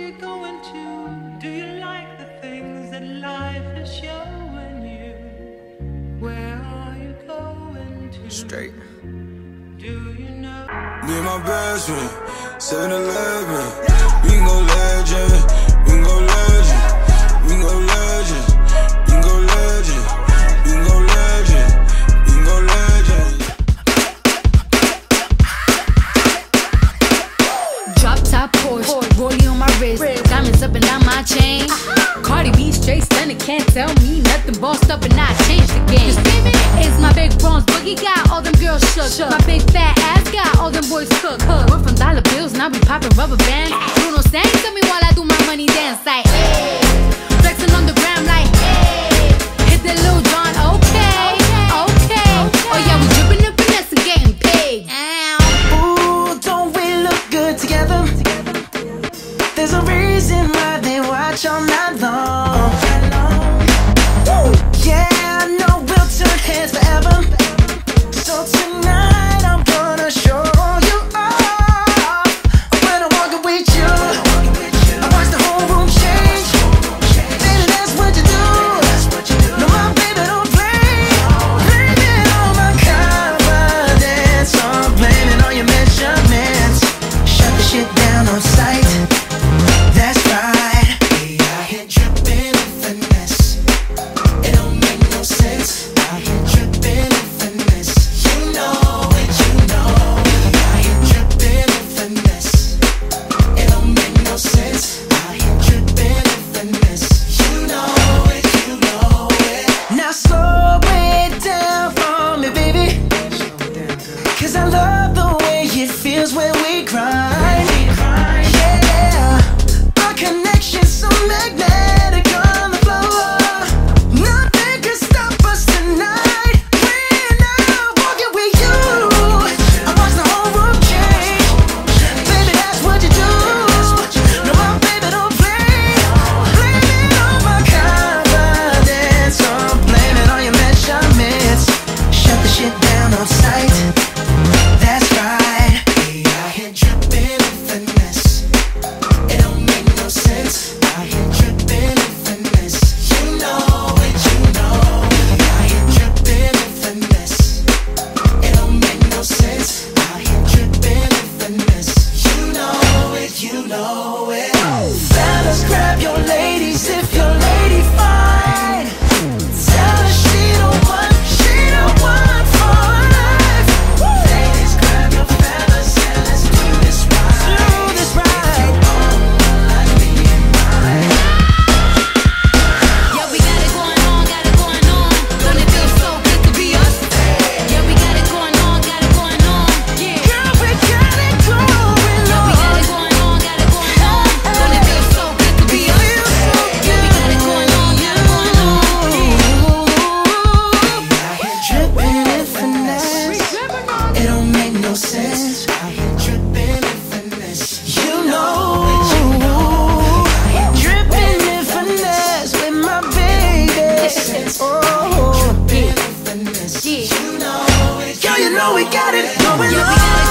you going to? Do you like the things that life you? Where are you going? Straight. Do you know? My best friend, 7 Eleven. Yeah. Legend. and I might change. Cardi B straight stunning, can't tell me nothing. Bossed up and I changed the game. It's my big Bronx boogie got all them girls shook. shook. My big fat ass got all them boys cooked. Cook. We're from dollar bills and I be popping rubber bands. Bruno Sang to me while I do my money dance like. Hey. Yeah, I know we'll turn hands forever. So tonight. always. Fellas, grab your leg. got it going on.